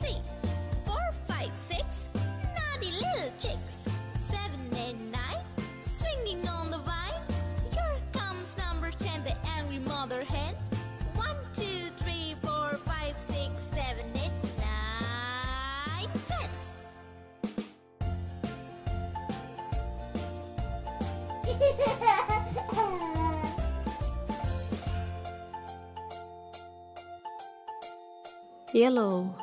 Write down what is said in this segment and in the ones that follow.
see. Four, five, six, naughty little chicks. Seven and nine, swinging on the vine. Here comes number ten, the angry mother hen. One, two, three, four, five, six, seven, eight, nine, ten. Yellow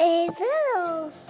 Yellow. One,